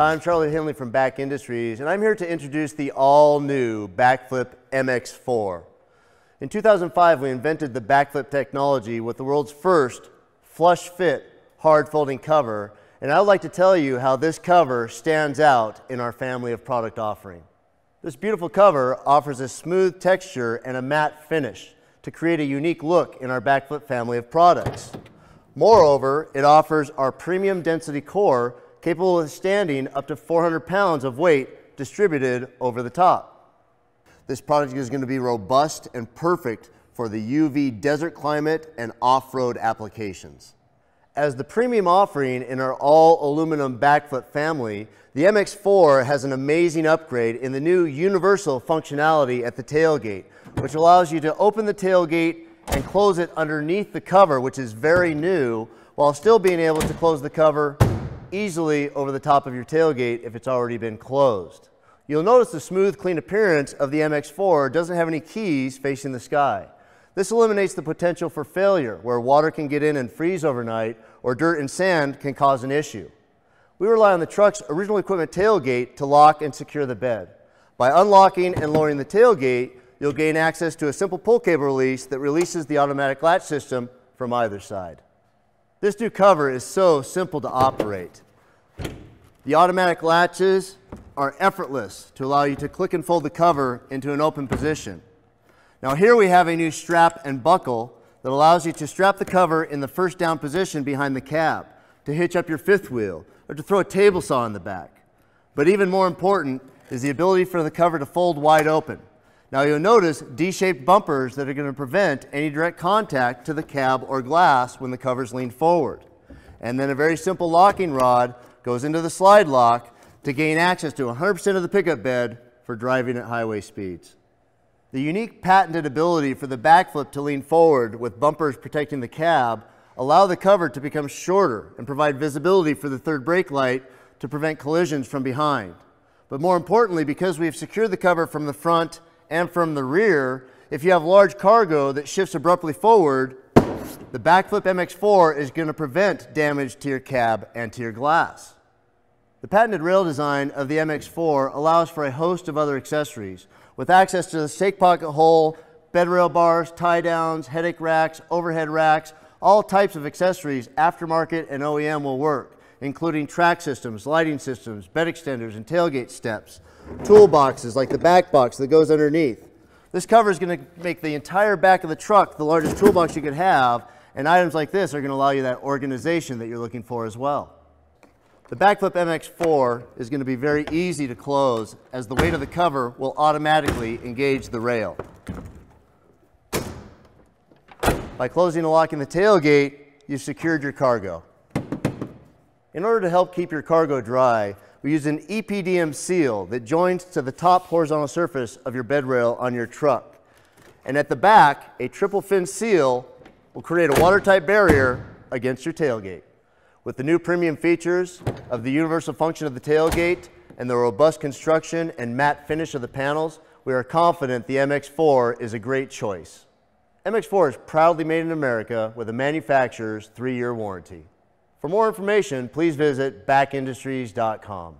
I'm Charlie Henley from BAK Industries, and I'm here to introduce the all-new BAKFlip MX4. In 2005, we invented the BAKFlip technology with the world's first flush fit hard folding cover, and I'd like to tell you how this cover stands out in our family of product offering. This beautiful cover offers a smooth texture and a matte finish to create a unique look in our BAKFlip family of products. Moreover, it offers our premium density core capable of standing up to 400 pounds of weight distributed over the top. This product is going to be robust and perfect for the UV desert climate and off-road applications. As the premium offering in our all aluminum BAKFlip family, the MX4 has an amazing upgrade in the new universal functionality at the tailgate, which allows you to open the tailgate and close it underneath the cover, which is very new, while still being able to close the cover easily over the top of your tailgate if it's already been closed. You'll notice the smooth, clean appearance of the MX4 doesn't have any keys facing the sky. This eliminates the potential for failure, where water can get in and freeze overnight, or dirt and sand can cause an issue. We rely on the truck's original equipment tailgate to lock and secure the bed. By unlocking and lowering the tailgate, you'll gain access to a simple pull cable release that releases the automatic latch system from either side. This new cover is so simple to operate. The automatic latches are effortless to allow you to click and fold the cover into an open position. Now here we have a new strap and buckle that allows you to strap the cover in the first down position behind the cab, to hitch up your fifth wheel, or to throw a table saw in the back. But even more important is the ability for the cover to fold wide open. Now you'll notice D-shaped bumpers that are going to prevent any direct contact to the cab or glass when the cover's lean forward. And then a very simple locking rod goes into the slide lock to gain access to 100% of the pickup bed for driving at highway speeds. The unique patented ability for the BAKFlip to lean forward with bumpers protecting the cab allow the cover to become shorter and provide visibility for the third brake light to prevent collisions from behind. But more importantly, because we have secured the cover from the front and from the rear, if you have large cargo that shifts abruptly forward, the BAKFlip MX4 is going to prevent damage to your cab and to your glass. The patented rail design of the MX4 allows for a host of other accessories, with access to the stake pocket hole, bed rail bars, tie downs, headache racks, overhead racks, all types of accessories aftermarket and OEM will work, including track systems, lighting systems, bed extenders, and tailgate steps, toolboxes like the BAK Box that goes underneath. This cover is going to make the entire back of the truck the largest toolbox you could have, and items like this are going to allow you that organization that you're looking for as well. The BAKFlip MX4 is going to be very easy to close as the weight of the cover will automatically engage the rail. By closing and locking the tailgate, you've secured your cargo. In order to help keep your cargo dry, we use an EPDM seal that joins to the top horizontal surface of your bed rail on your truck. And at the back, a triple fin seal will create a watertight barrier against your tailgate. With the new premium features of the universal function of the tailgate and the robust construction and matte finish of the panels, we are confident the MX4 is a great choice. MX4 is proudly made in America with a manufacturer's three-year warranty. For more information, please visit bakindustries.com.